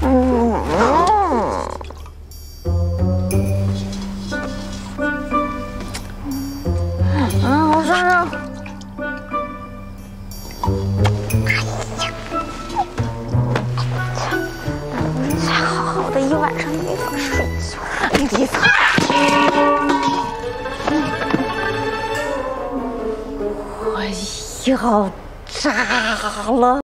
嗯嗯，嗯，我算算。才好好的一晚上没法睡觉，李灿。我要炸了！